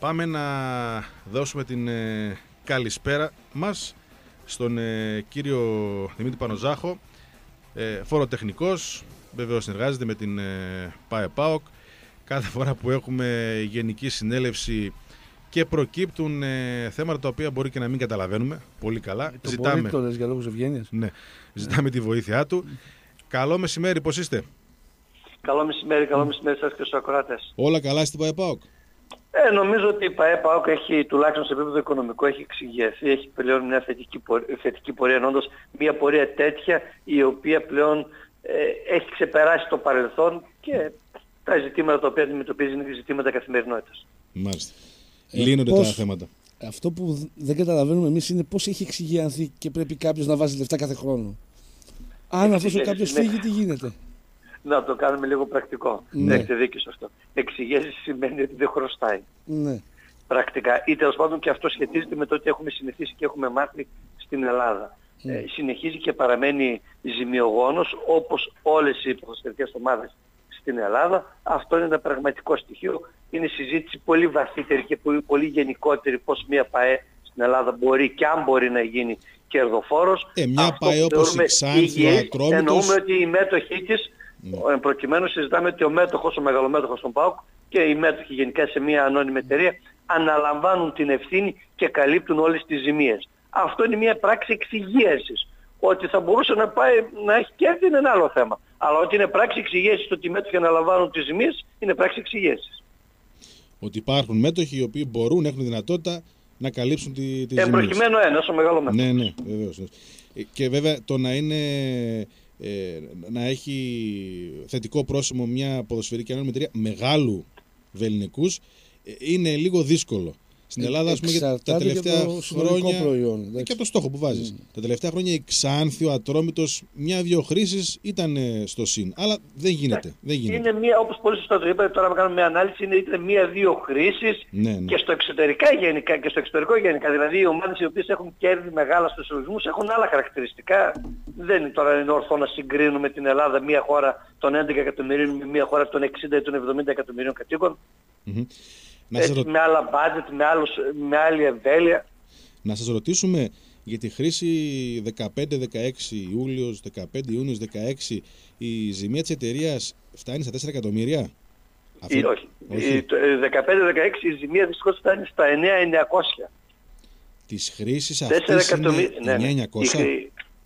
Πάμε να δώσουμε την ε, καλησπέρα μας στον ε, κύριο Δημήτρη Πανοζάχο, ε, φοροτεχνικός, βεβαίως συνεργάζεται με την ε, ΠΑΕΠΑΟΚ. Κάθε φορά που έχουμε γενική συνέλευση και προκύπτουν ε, θέματα τα οποία μπορεί και να μην καταλαβαίνουμε πολύ καλά. Το ζητάμε, μπορεί, το λες για λόγους ευγένειας. Ναι, ζητάμε τη βοήθειά του. Καλό μεσημέρι, πώς είστε; Καλό μεσημέρι, καλό μεσημέρι σας και στους ακροάτες. Όλα καλά στην ΠΑΕΠΑΟΚ. Ε, νομίζω ότι η ΠΑΕΠΑΟΚ έχει τουλάχιστον σε επίπεδο οικονομικό έχει εξηγηθεί, έχει πλέον μια θετική, πορεία, θετική πορεία, ενώντας μια πορεία τέτοια η οποία πλέον ε, έχει ξεπεράσει το παρελθόν και τα ζητήματα τα οποία αντιμετωπίζει είναι ζητήματα καθημερινότητας. Μάλιστα. Ε, Λύνονται πώς, τα θέματα. Αυτό που δεν καταλαβαίνουμε εμείς είναι πώς έχει εξηγιανθεί και πρέπει κάποιος να βάζει λεφτά κάθε χρόνο. Αν αυτός ο κάποιος φύγει, τι γίνεται; Να το κάνουμε λίγο πρακτικό. Ναι. Έχετε δίκιο σε αυτό. Εξηγήσεις σημαίνει ότι δεν χρωστάει. Ναι. Πρακτικά. Ή τέλος πάντων και αυτό σχετίζεται με το ότι έχουμε συνηθίσει και έχουμε μάθει στην Ελλάδα. Ναι. Ε, συνεχίζει και παραμένει ζημιογόνος όπως όλες οι ποδοσφαιρικές ομάδες στην Ελλάδα. Αυτό είναι ένα πραγματικό στοιχείο. Είναι συζήτηση πολύ βαθύτερη και πολύ, πολύ γενικότερη πώς μια ΠαΕ στην Ελλάδα μπορεί και αν μπορεί να γίνει κερδοφόρος. Ε, μια ΠαΕ όπως η Ξάνθη, ο Εννοούμε ότι οι μέτοχοί της ναι. Προκειμένου συζητάμε ότι ο μέτοχος, ο μεγαλομέτωχος των ΠΑΟΚ και οι μέτοχοι γενικά σε μια ανώνυμη εταιρεία αναλαμβάνουν την ευθύνη και καλύπτουν όλες τις ζημίες. Αυτό είναι μια πράξη εξυγίασης. Ότι θα μπορούσε να, πάει, να έχει κέρδη είναι ένα άλλο θέμα. Αλλά ότι είναι πράξη εξυγίασης το ότι οι μέτοχοι αναλαμβάνουν τις ζημίες είναι πράξη εξυγίασης. Ότι υπάρχουν μέτοχοι οι οποίοι μπορούν, έχουν δυνατότητα να καλύψουν τη, τη ζημίες. Εμπροκειμένου ένας, ο μεγάλο μέτοχος. Ναι, ναι, βεβαίως. Ε, και βέβαια το να είναι ε, να έχει θετικό πρόσημο μια ποδοσφαιρική ανώνυμη μεγάλου βεληνικούς ε, είναι λίγο δύσκολο. Στην Ελλάδα, ας πούμε, τα τελευταία χρόνια. Προϊόν, και από το στόχο που βάζεις. Mm. Τα τελευταία χρόνια η Ξάνθη, ο Ατρόμητος, μια-δύο χρήσεις ήταν ε, στο συν. Αλλά δεν γίνεται. Δεν γίνεται. Είναι μία, όπως πολύ σωστά το είπατε, τώρα να κάνουμε μια ανάλυση, είναι είτε μία-δύο χρήσεις ναι, ναι. και στο εξωτερικά γενικά και στο εξωτερικό γενικά. Δηλαδή οι ομάδες οι οποίες έχουν κέρδη μεγάλα στους συλλογισμού έχουν άλλα χαρακτηριστικά. Δεν είναι τώρα είναι ορθό να συγκρίνουμε την Ελλάδα, μία χώρα των 11 εκατομμυρίων με μία χώρα των 60 ή των 70 εκατομμυρίων κατοίκων. Mm-hmm. Έτσι, με άλλα budget, με, άλλους, με άλλη εμβέλεια. Να σας ρωτήσουμε για τη χρήση 15-16 Ιούλιος, 15 Ιούνιος 16 η ζημία της εταιρείας φτάνει στα 4 εκατομμύρια; Ή, όχι. όχι. 15-16 η ζημία δυστυχώς φτάνει στα 9.900. Της χρήσης αυτής είναι 9.900. Ναι,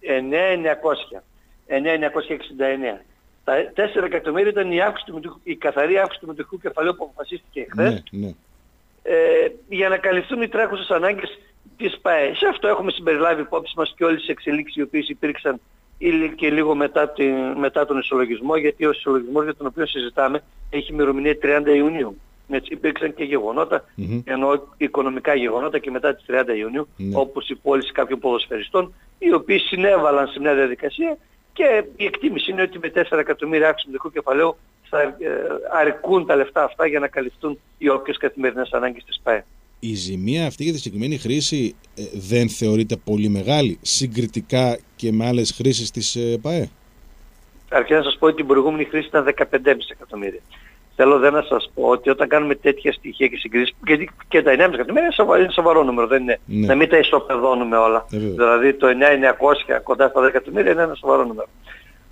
9.900. 9.969. Τα 4 εκατομμύρια ήταν η, του, η καθαρή αύξηση του μετοχικού κεφαλαίου που αποφασίστηκε χθες. Ναι, ναι. Ε, για να καλυφθούν οι τρέχουσες ανάγκες της ΠΑΕ. Σε αυτό έχουμε συμπεριλάβει υπόψη μας και όλες τις εξελίξεις οι οποίες υπήρξαν και λίγο μετά, την, μετά τον ισολογισμό, γιατί ο ισολογισμός για τον οποίο συζητάμε έχει ημερομηνία 30 Ιουνίου. Έτσι υπήρξαν και γεγονότα, mm-hmm. ενώ οικονομικά γεγονότα και μετά τις 30 Ιουνίου, mm-hmm. όπως η πώληση κάποιων ποδοσφαιριστών, οι οποίοι συνέβαλαν σε μια διαδικασία και η εκτίμηση είναι ότι με 4 εκατομμύρια άξιο δικού κεφαλαίου θα ε, αρκούν τα λεφτά αυτά για να καλυφθούν οι όποιες καθημερινές ανάγκες της ΠΑΕ. Η ζημία αυτή για τη συγκεκριμένη χρήση ε, δεν θεωρείται πολύ μεγάλη συγκριτικά και με άλλες χρήσεις της ε, ΠΑΕ; Αρχικά να σας πω ότι την προηγούμενη χρήση ήταν 15,5 εκατομμύρια. Θέλω δεν να σας πω ότι όταν κάνουμε τέτοια στοιχεία και συγκρίσεις, γιατί και τα 9,5 εκατομμύρια είναι σοβαρό, είναι σοβαρό νούμερο, δεν είναι, ναι. να μην τα ισοπεδώνουμε όλα. Ε, δηλαδή το 9,900 κοντά στα 10 εκατομμύρια είναι ένα σοβαρό νούμερο.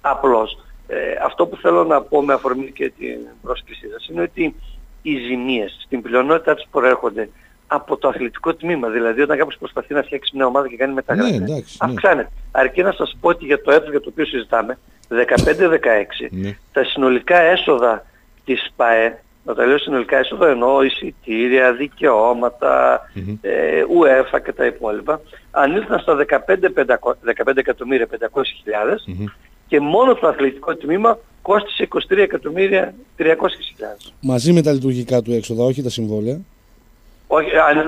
Απλώς, ε, αυτό που θέλω να πω με αφορμή και την πρόσκλησή σας είναι ότι οι ζημίες στην πλειονότητα τους προέρχονται από το αθλητικό τμήμα. Δηλαδή όταν κάποιος προσπαθεί να φτιάξει μια ομάδα και κάνει μεταγραφή, ναι, ναι. αυξάνεται. Αρκεί να σας πω ότι για το έτος για το οποίο συζητάμε, 15-16, ναι. τα συνολικά έσοδα της ΠΑΕ, όταν λέω συνολικά έσοδα εννοώ εισιτήρια, δικαιώματα, mm-hmm. ε, UEFA και τα υπόλοιπα, ανήλθαν στα 15, εκατομμύρια 500 χιλιάδες και μόνο το αθλητικό τμήμα κόστισε 23 εκατομμύρια 300 χιλιάδες. Μαζί με τα λειτουργικά του έξοδα, όχι τα συμβόλαια; Όχι, αν,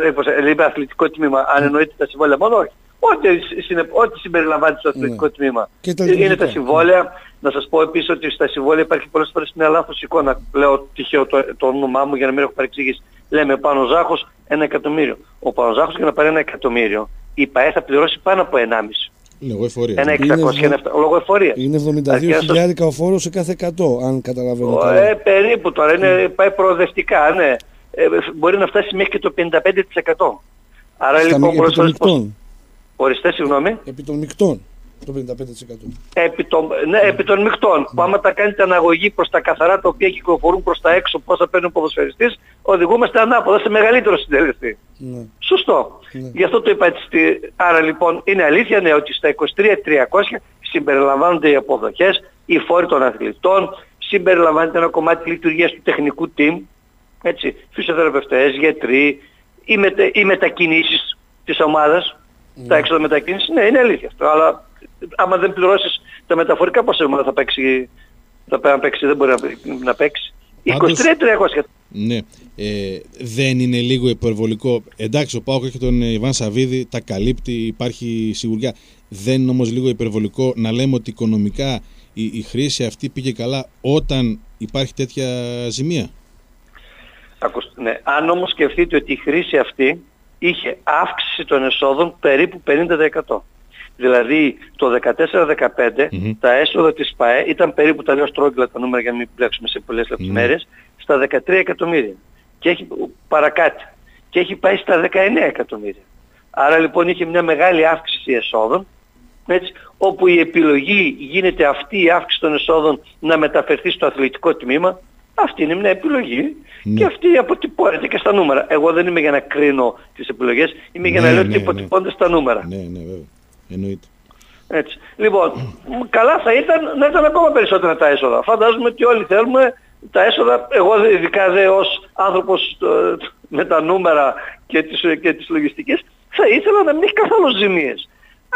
ε, είπε αθλητικό τμήμα, αν εννοείται τα συμβόλαια μόνο, όχι. Ό,τι, ό,τι συμπεριλαμβάνει στο αθλητικό ναι. τμήμα. τα είναι τα συμβόλαια. Να σας πω επίσης ότι στα συμβόλαια υπάρχει πολλές φορές μια λάθος εικόνα. Λέω τυχαίο το, το όνομά μου για να μην έχω παρεξήγηση. Λέμε πάνω Ζάχος ένα εκατομμύριο. Ο Πανοζάχος για να πάρει ένα εκατομμύριο η ΠαΕ θα πληρώσει πάνω από 1,5. Λόγω εφορίας. Ένα 600 είναι, λόγω εφορίας. Είναι 72.000 ο φόρος σε κάθε 100, αν καταλαβαίνω καλά. Ε, περίπου τώρα, είναι, πάει προοδευτικά, ναι. ε, μπορεί να φτάσει μέχρι και το 55%. Άρα Στα, λοιπόν επί πολλές των φορές... πώς- μεικτών. Οριστέ, συγγνώμη. Επί των μεικτών. Το 55%. Επί των, ναι, επί των μεικτών. Που άμα τα κάνετε αναγωγή προς τα καθαρά τα οποία κυκλοφορούν προς τα έξω, πόσα παίρνει ο ποδοσφαιριστής, οδηγούμαστε ανάποδα σε μεγαλύτερο συντελεστή. Ναι. Σωστό. Ναι. Γι' αυτό το είπα έτσι. στη- Άρα λοιπόν είναι αλήθεια ναι, ότι στα 23.300 συμπεριλαμβάνονται οι αποδοχές, οι φόροι των αθλητών, συμπεριλαμβάνεται ένα κομμάτι λειτουργίας του τεχνικού team, έτσι, φυσιοθεραπευτές, γιατροί, οι, μετε, οι μετακινήσεις της ομάδας, τα έξοδα μετακίνησης, ναι είναι αλήθεια αυτό, αλλά άμα δεν πληρώσεις τα μεταφορικά πόσα ομάδα θα παίξει, θα πρέπει να παίξει, δεν μπορεί να, να παίξει. Πάντως- 23.300 Ναι. Ε, δεν είναι λίγο υπερβολικό. Εντάξει, ο Πάοκ έχει τον ε, Ιβάν Σαββίδη, τα καλύπτει, υπάρχει σιγουριά. Δεν είναι όμως λίγο υπερβολικό να λέμε ότι οικονομικά η, η χρήση αυτή πήγε καλά όταν υπάρχει τέτοια ζημία. Ακούστε, ναι. Αν όμως σκεφτείτε ότι η χρήση αυτή είχε αύξηση των εσόδων περίπου 50%. Δηλαδή το 14-15 Μμμ. τα έσοδα της ΠΑΕ ήταν περίπου τα λέω στρόγγυλα τα νούμερα για να μην πλέξουμε σε πολλές λεπτομέρειες στα 13 εκατομμύρια και έχει παρακάτω και έχει πάει στα 19 εκατομμύρια. Άρα λοιπόν είχε μια μεγάλη αύξηση εσόδων έτσι, όπου η επιλογή γίνεται αυτή η αύξηση των εσόδων να μεταφερθεί στο αθλητικό τμήμα, αυτή είναι μια επιλογή Ναι. και αυτή αποτυπώνεται και στα νούμερα. Εγώ δεν είμαι για να κρίνω τις επιλογές, είμαι για Ναι, να λέω ναι, ότι ναι. αποτυπώνται στα νούμερα. Ναι, ναι, βέβαια. Εννοείται. Έτσι. Λοιπόν, μ, καλά θα ήταν να ήταν ακόμα περισσότερα τα έσοδα. Φαντάζομαι ότι όλοι θέλουμε τα έσοδα, εγώ δε- ειδικά δε ως άνθρωπος ε, με τα νούμερα και τις, ε, και τις λογιστικές, θα ήθελα να μην έχει καθόλου ζημίες.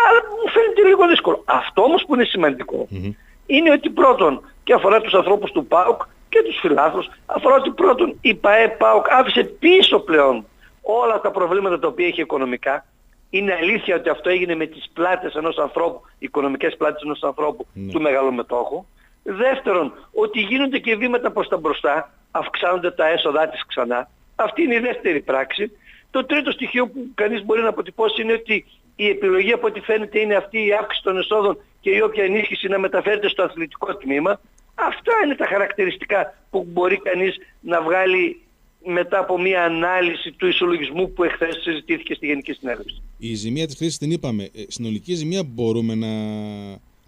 Αλλά μου φαίνεται λίγο δύσκολο. Αυτό όμως που είναι σημαντικό Μμμ. είναι ότι πρώτον και αφορά τους ανθρώπους του ΠΑΟΚ και τους φιλάθλους, αφορά ότι πρώτον η ΠαΕ ΠΑΟΚ άφησε πίσω πλέον όλα τα προβλήματα τα οποία είχε οικονομικά. Είναι αλήθεια ότι αυτό έγινε με τις πλάτες ενός ανθρώπου, οικονομικές πλάτες ενός ανθρώπου Ναι. του μεγαλομετόχου. Δεύτερον, ότι γίνονται και βήματα προς τα μπροστά, αυξάνονται τα έσοδά της ξανά. Αυτή είναι η δεύτερη πράξη. Το τρίτο στοιχείο που κανείς μπορεί να αποτυπώσει είναι ότι η επιλογή από ό,τι φαίνεται είναι αυτή η αύξηση των εσόδων και η όποια ενίσχυση να μεταφέρεται στο αθλητικό τμήμα. Αυτά είναι τα χαρακτηριστικά που μπορεί κανείς να βγάλει μετά από μια ανάλυση του ισολογισμού που εχθές συζητήθηκε στη Γενική Συνέλευση. Η ζημία της χρήσης την είπαμε. Ε, συνολική ζημία μπορούμε να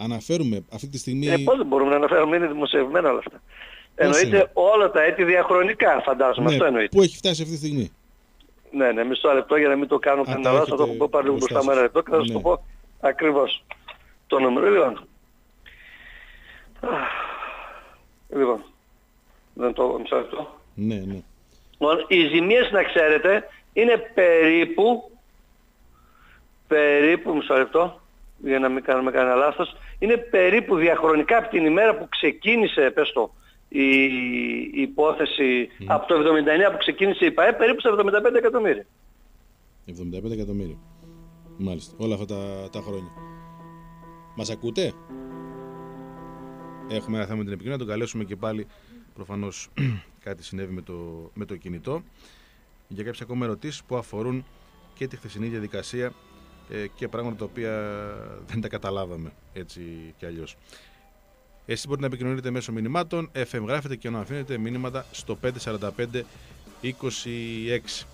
αναφέρουμε αυτή τη στιγμή; Ε, πώς δεν μπορούμε να αναφέρουμε, είναι δημοσιευμένα όλα αυτά. Εννοείται είναι; όλα τα έτη διαχρονικά, φαντάζομαι. ναι, Αυτό εννοείται. πού έχει φτάσει αυτή τη στιγμή. Ναι, ναι, μισό λεπτό για να μην το κάνω τα κανένα λάθος. Θα το έχετε έχω πω πάλι λίγο μπροστά μπροστά μου ένα σας. λεπτό και θα σας το Ναι. πω ακριβώς το νούμερο. Λοιπόν, Αχ. Λοιπόν δεν το μισό λεπτό. Ναι, ναι. Λοιπόν, οι ζημίες να ξέρετε είναι περίπου περίπου μισό λεπτό για να μην κάνουμε κανένα λάθος είναι περίπου διαχρονικά από την ημέρα που ξεκίνησε πες το, η, η υπόθεση από το 79 που ξεκίνησε η ΠαΕ περίπου στα 75 εκατομμύρια. 75 εκατομμύρια. Μάλιστα. Όλα αυτά τα, τα χρόνια. Μας ακούτε; Έχουμε ένα θέμα με την επικοινωνία, να τον καλέσουμε και πάλι. Προφανώς κάτι συνέβη με το, με το κινητό. Για κάποιες ακόμα ερωτήσεις που αφορούν και τη χθεσινή διαδικασία ε, και πράγματα τα οποία δεν τα καταλάβαμε έτσι κι αλλιώς. Εσείς μπορείτε να επικοινωνείτε μέσω μηνυμάτων, FM γράφετε και να αφήνετε μηνύματα στο 545 26.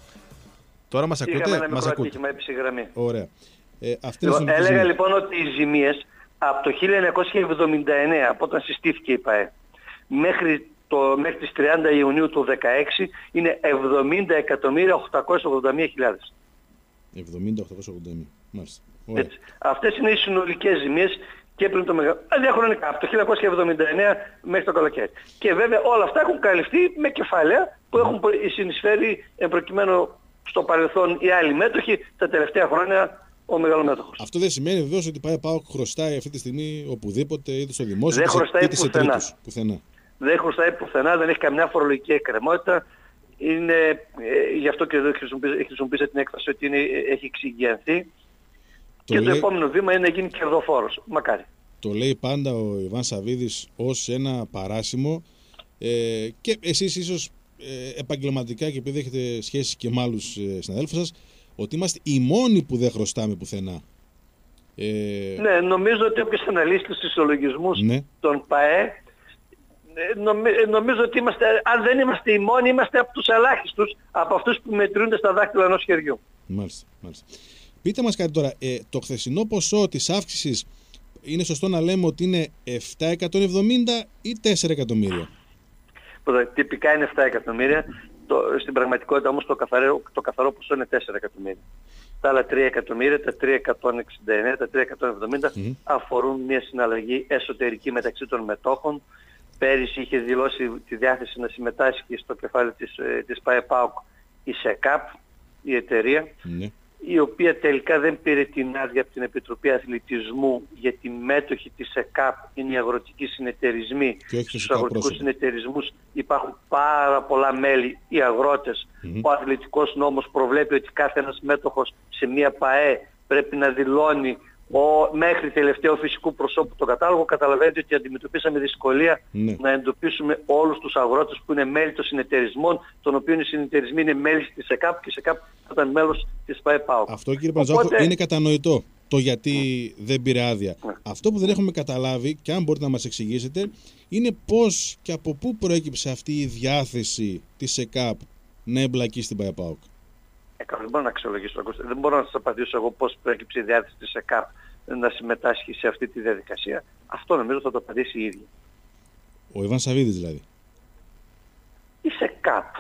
Τώρα μας Είχαμε ακούτε, ένα μας μικρό ακούτε; ατύχημα έπειση γραμμή. Ωραία. Ε, αυτή είναι η Λοιπόν, συνολική έλεγα ζημία. λοιπόν ότι οι ζημίες από το 1979, από όταν συστήθηκε η ΠαΕ, μέχρι, το, μέχρι τις 30 Ιουνίου του 2016 είναι 70.881.000. 70-881. Μάλιστα. Ωραία. Έτσι. Αυτές είναι οι συνολικές ζημίες και πριν το μεγάλο. Διαχρονικά, από το 1979 μέχρι το καλοκαίρι. Και βέβαια όλα αυτά έχουν καλυφθεί με κεφάλαια που έχουν συνεισφέρει εν προκειμένου στο παρελθόν οι άλλοι μέτοχοι τα τελευταία χρόνια ο μεγαλομέτωχος. Αυτό δεν σημαίνει βεβαίως ότι πάει πάω χρωστάει αυτή τη στιγμή οπουδήποτε, είτε στο δημόσιο, Δεν είτε σε- χρωστάει είτε σε πουθενά. τρίτους. Πουθενά. δεν χρωστάει πουθενά, δεν έχει καμιά φορολογική εκκρεμότητα. Είναι, ε, γι' αυτό και δεν χρησιμοποίησα, χρησιμοποίησα την έκφραση ότι είναι, έχει εξηγιανθεί. Το και το λέει, επόμενο βήμα είναι να γίνει κερδοφόρος. Μακάρι. το λέει πάντα ο Ιβάν Σαββίδης ως ένα παράσημο ε, και εσείς ίσως ε, επαγγελματικά και επειδή έχετε σχέση και με άλλους ε, συναδέλφους σας ότι είμαστε οι μόνοι που δεν χρωστάμε πουθενά. Ε, Ναι, νομίζω ότι όποιος αναλύσει τους ισολογισμούς ναι. των ΠαΕ ε, ε, νομίζω ότι είμαστε, αν δεν είμαστε οι μόνοι, είμαστε από τους ελάχιστους, από αυτούς που μετρούνται στα δάχτυλα ενός χεριού. Μάλιστα, μάλιστα. Πείτε μας κάτι τώρα, ε, το χθεσινό ποσό της αύξησης είναι σωστό να λέμε ότι είναι 770 ή 4 εκατομμύρια; Τυπικά είναι 7 εκατομμύρια. Το, στην πραγματικότητα όμως το καθαρό, το καθαρό ποσό είναι 4 εκατομμύρια. Τα άλλα 3 εκατομμύρια, τα 369, τα 370 αφορούν μια συναλλαγή εσωτερική μεταξύ των μετόχων. Πέρυσι είχε δηλώσει τη διάθεση να συμμετάσχει στο κεφάλι της, ε, της ΠΑΕΠΑΟΚ η ΣΕΚΑΠ, η εταιρεία. Ναι η οποία τελικά δεν πήρε την άδεια από την Επιτροπή Αθλητισμού γιατί μέτοχοι της ΕΚΑΠ είναι οι αγροτικοί συνεταιρισμοί. Στους αγροτικούς συνεταιρισμούς υπάρχουν πάρα πολλά μέλη, οι αγρότες. Ο αθλητικός νόμος προβλέπει ότι κάθε ένας μέτοχος σε μια ΠΑΕ πρέπει να δηλώνει ο, μέχρι τελευταίο φυσικού προσώπου το κατάλογο, καταλαβαίνετε ότι αντιμετωπίσαμε δυσκολία ναι. να εντοπίσουμε όλους τους αγρότες που είναι μέλη των συνεταιρισμών, των οποίων οι συνεταιρισμοί είναι μέλη της ΕΚΑΠ και η ΕΚΑΠ ήταν μέλος της ΠΑΕΠΑΟ. Αυτό κύριε Παντζάχο είναι κατανοητό το γιατί ναι. δεν πήρε άδεια. Ναι. Αυτό που δεν έχουμε καταλάβει και αν μπορείτε να μας εξηγήσετε είναι πώς και από πού προέκυψε αυτή η διάθεση της ΕΚΑΠ να εμπλακεί στην ΠΑΕΠΑΟΚ. Ε, δεν μπορώ να αξιολογήσω Δεν μπορώ να σας απαντήσω εγώ πώς προέκυψε η διάθεση της ΕΚΑΠ να συμμετάσχει σε αυτή τη διαδικασία. Αυτό νομίζω θα το απαντήσει η ίδια. Ο Ιβάν Σαββίδης δηλαδή. Η ΣΕΚΑΠ,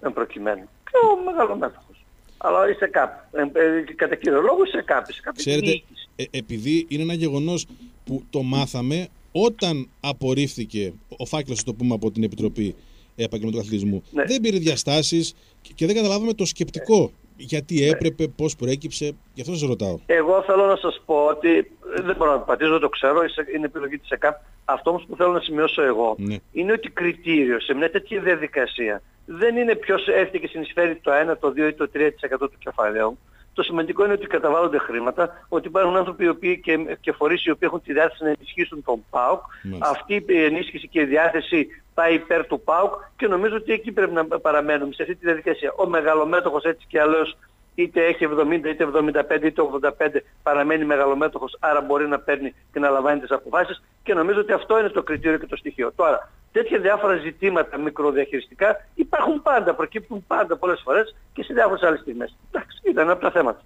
εν προκειμένου. Και ο μεγαλομέτωχος. Αλλά η ΣΕΚΑΠ. Ε, ε, κατά κύριο λόγο η ΣΕΚΑΠ. Ξέρετε, ε, επειδή είναι ένα γεγονός που το μάθαμε όταν απορρίφθηκε ο φάκελος, το πούμε, από την Επιτροπή Επαγγελματικού Αθλητισμού. Ναι. Δεν πήρε διαστάσεις και δεν καταλάβαμε το σκεπτικό γιατί ναι. έπρεπε, πώς προέκυψε, γι' αυτό σας ρωτάω. Εγώ θέλω να σας πω ότι δεν μπορώ να πατήσω, δεν το ξέρω, είναι επιλογή της ΕΚΑΠ. Αυτό όμως που θέλω να σημειώσω εγώ ναι. είναι ότι κριτήριο σε μια τέτοια διαδικασία δεν είναι ποιος έρχεται και συνεισφέρει το 1, το 2 ή το 3% του κεφαλαίου. Το σημαντικό είναι ότι καταβάλλονται χρήματα, ότι υπάρχουν άνθρωποι οι οποίοι και, και φορείς οι οποίοι έχουν τη διάθεση να ενισχύσουν τον ΠΑΟΚ. Αυτή η ενίσχυση και η διάθεση πάει υπέρ του ΠΑΟΚ και νομίζω ότι εκεί πρέπει να παραμένουμε σε αυτή τη διαδικασία. Ο μεγαλομέτωχος έτσι και αλλιώς είτε έχει 70 είτε 75 είτε 85 παραμένει μεγαλομέτωχος άρα μπορεί να παίρνει και να λαμβάνει τις αποφάσεις και νομίζω ότι αυτό είναι το κριτήριο και το στοιχείο. Τώρα, τέτοια διάφορα ζητήματα μικροδιαχειριστικά υπάρχουν πάντα, προκύπτουν πάντα πολλές φορές και σε διάφορες άλλες στιγμές. Εντάξει, ήταν από τα θέματα.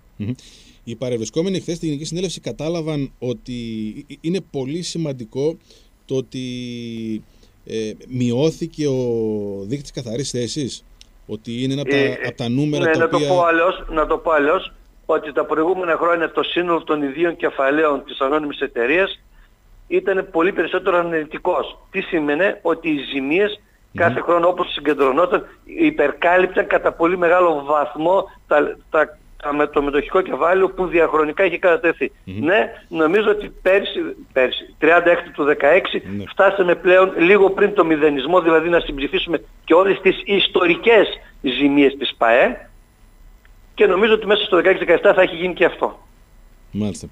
Οι παρευρισκόμενοι χθες στην Γενική Συνέλευση κατάλαβαν ότι είναι πολύ σημαντικό το ότι ε, μειώθηκε ο δείκτης καθαρής θέσης. Ότι είναι ένα από τα, ε, από τα νούμερα ναι, τα να οποία... Το πω αλλιώς, να το πω αλλιώς, ότι τα προηγούμενα χρόνια το σύνολο των ιδίων κεφαλαίων της ανώνυμης εταιρείας ήταν πολύ περισσότερο αναλυτικός. Τι σημαίνει ότι οι ζημίες κάθε χρόνο όπως συγκεντρωνόταν υπερκάλυπταν κατά πολύ μεγάλο βαθμό τα, τα με το μετοχικό κεφάλαιο που διαχρονικά έχει κατατεθεί. Ναι, νομίζω ότι πέρσι, πέρσι 36 του 16 ναι. φτάσαμε πλέον λίγο πριν το μηδενισμό, δηλαδή να συμψηφίσουμε και όλες τις ιστορικές ζημίες της ΠΑΕ και νομίζω ότι μέσα στο 16-17 θα έχει γίνει και αυτό. Μάλιστα.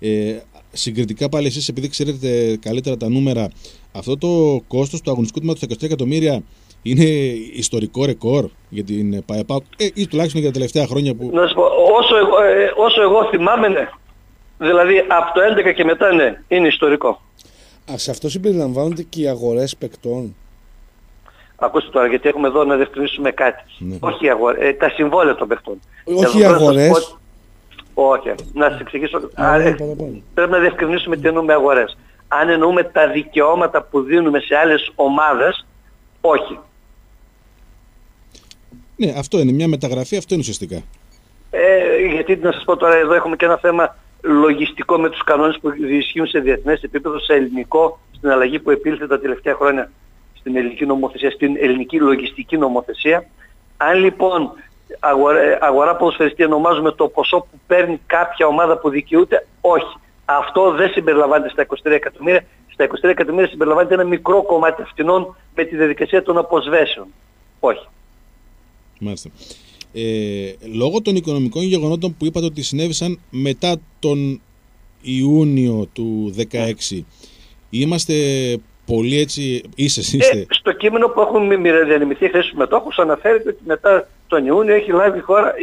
Ε, συγκριτικά πάλι εσείς επειδή ξέρετε καλύτερα τα νούμερα αυτό το κόστος του αγωνιστικού τμήματος 23 εκατομμύρια είναι ιστορικό ρεκόρ για την ΠΑΕΠΑ ε, ή τουλάχιστον για τα τελευταία χρόνια που... Να σου πω, όσο εγώ, ε, όσο εγώ θυμάμαι ναι. Δηλαδή από το 11 και μετά ναι, είναι ιστορικό. Α, σε αυτό συμπεριλαμβάνονται και οι αγορές παικτών. Ακούστε τώρα, γιατί έχουμε εδώ να διευκρινίσουμε κάτι. Ναι. Όχι αγορές, ε, τα συμβόλαια των παιχτών. Όχι οι αγορές. Όχι, να σας εξηγήσω. Α, ε, πρέπει να διευκρινίσουμε τι εννοούμε αγορές. Αν εννοούμε τα δικαιώματα που δίνουμε σε άλλες ομάδες, όχι. Ναι, αυτό είναι μια μεταγραφή, αυτό είναι ουσιαστικά. Ε, γιατί να σας πω τώρα, εδώ έχουμε και ένα θέμα λογιστικό με τους κανόνες που ισχύουν σε διεθνές επίπεδο, σε ελληνικό, στην αλλαγή που επήλθε τα τελευταία χρόνια στην ελληνική νομοθεσία, στην ελληνική λογιστική νομοθεσία. Αν λοιπόν αγορά, αγορά ποδοσφαιριστή ονομάζουμε το ποσό που παίρνει κάποια ομάδα που δικαιούται, όχι. Αυτό δεν συμπεριλαμβάνεται στα 23 εκατομμύρια. Στα 23 εκατομμύρια συμπεριλαμβάνεται ένα μικρό κομμάτι αυτινών με τη διαδικασία των αποσβέσεων. Όχι. Μάλιστα. Ε, λόγω των οικονομικών γεγονότων που είπατε ότι συνέβησαν μετά τον Ιούνιο του 2016, είμαστε πολύ έτσι, ίσες είστε. Ε, στο κείμενο που έχουν διανεμηθεί χθες στους μετόχους αναφέρεται ότι μετά τον Ιούνιο έχει λάβει η χώρα,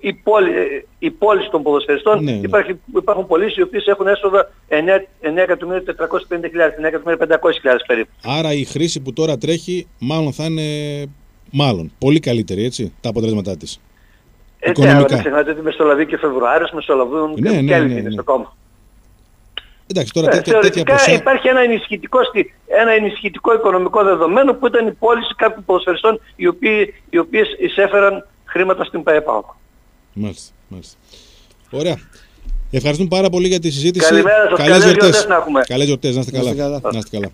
η, πόλη, ε, η πόλη των ποδοσφαιριστών. Ναι, ναι. Υπάρχει, υπάρχουν πωλήσεις οι οποίες έχουν έσοδα 9.450.000, 9.500.000 περίπου. Άρα η χρήση που τώρα τρέχει μάλλον θα είναι μάλλον πολύ καλύτερη έτσι τα αποτελέσματά της. Ε, ναι, αλλά Οικονομικά. μην ξεχνάτε ότι μεσολαβεί και Φεβρουάριος, μεσολαβούν Ναι, και, ναι, και άλλοι ναι, μήνες ναι. ακόμα. Εντάξει τώρα Ε, τέτοια, τέτοια θεωρητικά ποσά. υπάρχει ένα ενισχυτικό, στη- ένα ενισχυτικό οικονομικό δεδομένο που ήταν η πώληση κάποιων ποδοσφαιριστών οι, οποίοι, οι οποίες εισέφεραν χρήματα στην ΠαΕΠΑΟΚ. Μάλιστα, μάλιστα. Ωραία. Ευχαριστούμε πάρα πολύ για τη συζήτηση. Καλημέρα σας, καλές γιορτές να έχουμε. Καλές γιορτές, να είστε Να είστε καλά. καλά. Να είστε καλά.